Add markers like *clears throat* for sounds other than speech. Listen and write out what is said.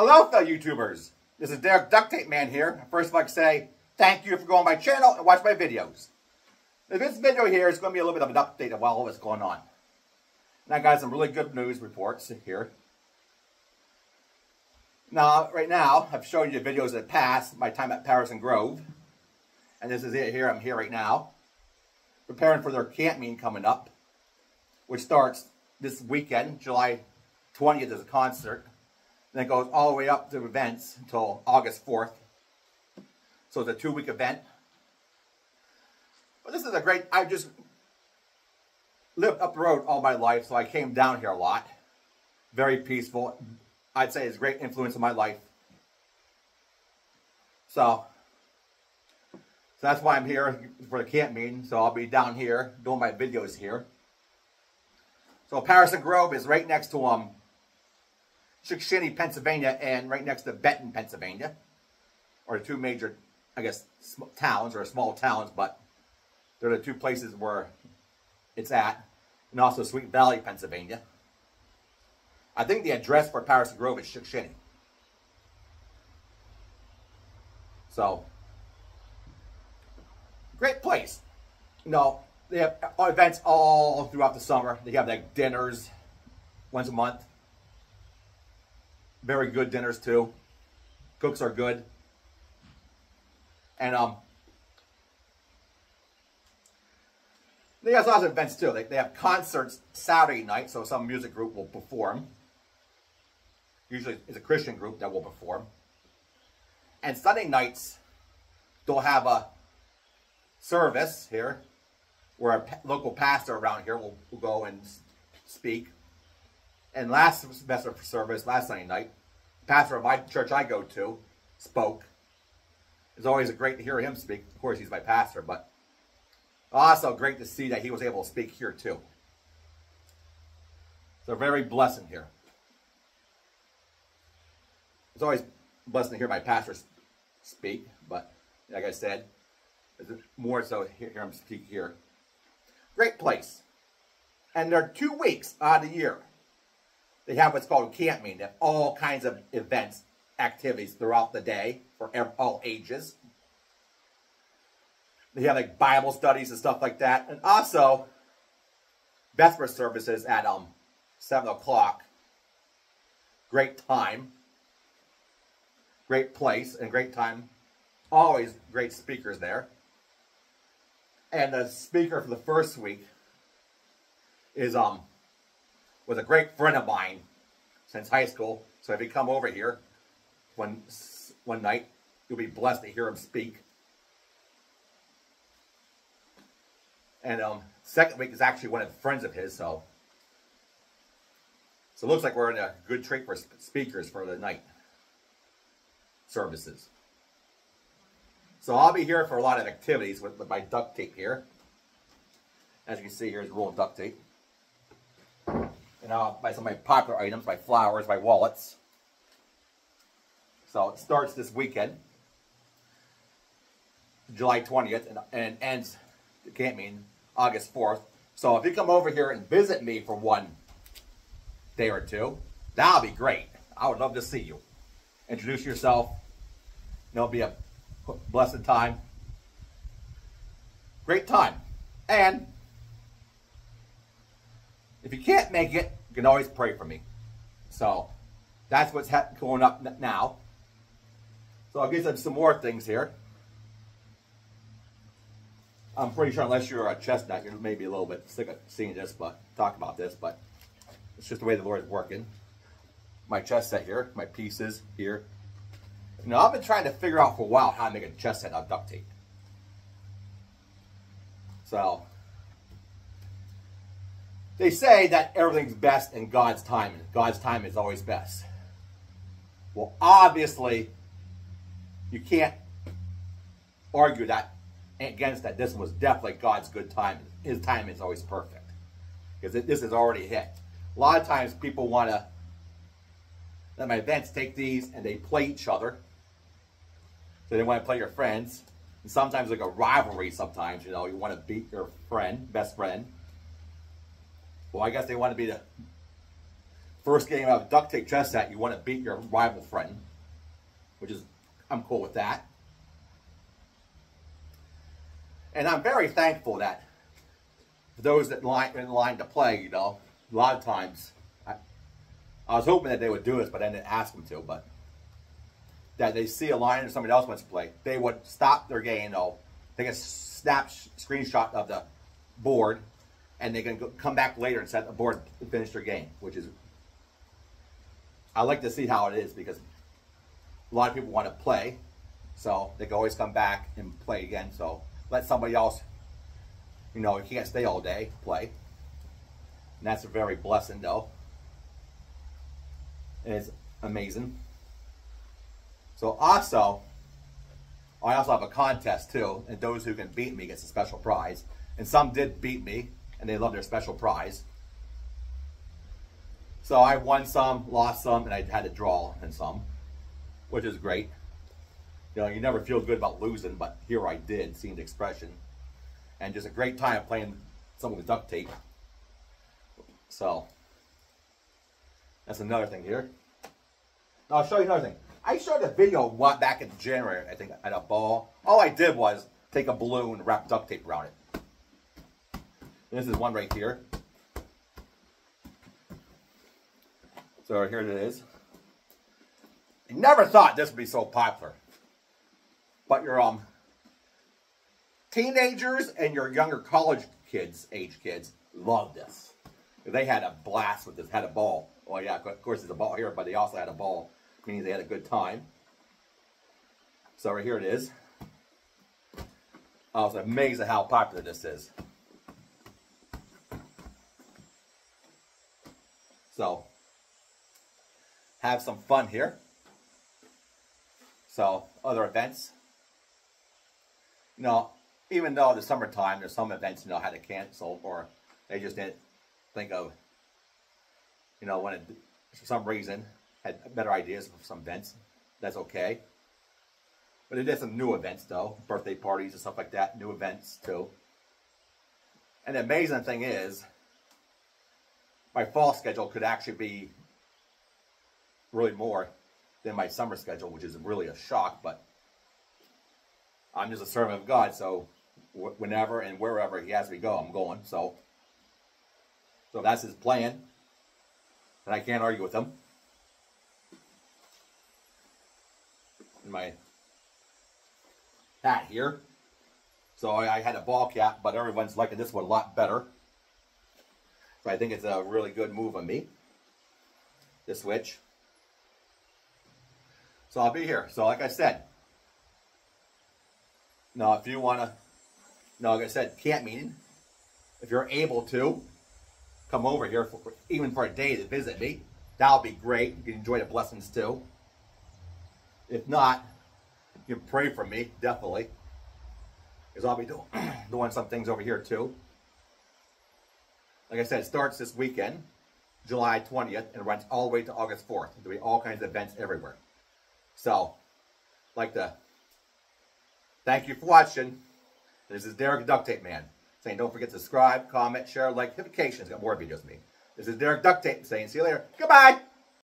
Hello, fellow YouTubers. This is Derek Duct Tape Man here. First, I'd like to say thank you for going to my channel and watch my videos. This video here is going to be a little bit of an update of all that's going on. And I got some really good news reports here. Now, right now, I've shown you videos that passed, my time at Patterson Grove. And this is it here. I'm here right now. Preparing for their camp meeting coming up, which starts this weekend, July 20th is a concert. Then it goes all the way up to events until August 4th. So it's a two-week event. But this is a great, I just lived up the road all my life, so I came down here a lot. Very peaceful. I'd say it's a great influence in my life. So, so that's why I'm here for the camp meeting. So I'll be down here doing my videos here. So Patterson Grove is right next to um, Shickshinny, Pennsylvania, and right next to Benton, Pennsylvania, or the two major, I guess, towns or small towns, but they're the two places where it's at, and also Sweet Valley, Pennsylvania. I think the address for Patterson Grove is Shickshinny. So, great place. You know, they have events all throughout the summer. They have like dinners once a month. Very good dinners too. Cooks are good. And um, they have lots of events too. They, they have concerts Saturday night, so some music group will perform. Usually it's a Christian group that will perform. And Sunday nights, they'll have a service here where a local pastor around here will, will go and speak. And last semester for service, last Sunday night, pastor of my church I go to spoke. It's always great to hear him speak. Of course, he's my pastor, but also great to see that he was able to speak here too. So very blessing here. It's always blessing to hear my pastor speak, but like I said, it's more so hear him speak here. Great place. And there are two weeks out of the year. They have what's called camp meeting. They have all kinds of events, activities throughout the day for all ages. They have like Bible studies and stuff like that. And also, Vesper services at um 7 o'clock. Great time. Great place and great time. Always great speakers there. And the speaker for the first week is um was a great friend of mine since high school. So if you come over here one one night, you'll be blessed to hear him speak. And um, second week is actually one of friends of his, so so it looks like we're in a good treat for speakers for the night services. So I'll be here for a lot of activities with, with my duct tape here. As you can see, here's roll of duct tape. And I'll buy some of my popular items, my flowers, my wallets. So it starts this weekend, July 20th, and, and ends, can't mean, August 4th. So if you come over here and visit me for one day or two, that'll be great. I would love to see you. Introduce yourself. It'll be a blessed time. Great time. And if you can't make it, can always pray for me. So that's what's going up now. So I'll give you some more things here. I'm pretty sure unless you're a chestnut, you're maybe a little bit sick of seeing this, but talk about this, but it's just the way the Lord is working. My chest set here, my pieces here, now, I've been trying to figure out for a while how to make a chest set out of duct tape. So, they say that everything's best in God's time, and God's time is always best. Well, obviously, you can't argue that against that. This was definitely God's good time. His time is always perfect. Because this is already hit. A lot of times people want to let my events take these and they play each other so they want to play your friends. And sometimes like a rivalry sometimes, you know, you want to beat your friend, best friend. Well, I guess they want to be the first game of duct tape chess set, you want to beat your rival friend, which is, I'm cool with that. And I'm very thankful that those that line in line to play, you know, a lot of times, I, I was hoping that they would do this, but I didn't ask them to, but that they see a line or somebody else wants to play, they would stop their game, you know, take a snap screenshot of the board, and they can come back later and set the board and finish their game, which is, I like to see how it is because a lot of people want to play, so they can always come back and play again. So let somebody else, you know, you can't stay all day, play. And that's a very blessing though. It's amazing. So also, I also have a contest too, and those who can beat me gets a special prize. And some did beat me, and they love their special prize. So I won some, lost some, and I had to draw in some, which is great. You know, you never feel good about losing, but here I did, seeing the expression. And just a great time playing some with duct tape. So, that's another thing here. Now, I'll show you another thing. I showed a video back in January, I think, at a ball. All I did was take a balloon, wrap duct tape around it. This is one right here. So here it is. I never thought this would be so popular. But your um teenagers and your younger college kids, age kids, love this. They had a blast with this, had a ball. Well, yeah, of course there's a ball here, but they also had a ball, meaning they had a good time. So right here it is. I was amazed at how popular this is. So, have some fun here. So, other events. You know, even though the summertime, there's some events, you know, had to cancel or they just didn't think of, you know, when it, for some reason, had better ideas for some events. That's okay. But it is some new events, though. Birthday parties and stuff like that. New events, too. And the amazing thing is, my fall schedule could actually be really more than my summer schedule, which is really a shock, but I'm just a servant of God, so whenever and wherever he has me go, I'm going. So, so that's his plan, and I can't argue with him. And my hat here. So I, I had a ball cap, but everyone's liking this one a lot better. So I think it's a really good move on me, to switch. So I'll be here. So like I said, now if you want to, now like I said, camp meeting, if you're able to, come over here, for, even for a day to visit me, that'll be great. You can enjoy the blessings too. If not, you can pray for me, definitely. Because I'll be doing, *clears throat* doing some things over here too. Like I said, it starts this weekend, July 20th, and runs all the way to August 4th. There'll be all kinds of events everywhere. So, like to thank you for watching. This is Derek Duct Tape Man saying don't forget to subscribe, comment, share, like, notifications. Got more videos of me. This is Derek Duct Tape saying see you later. Goodbye.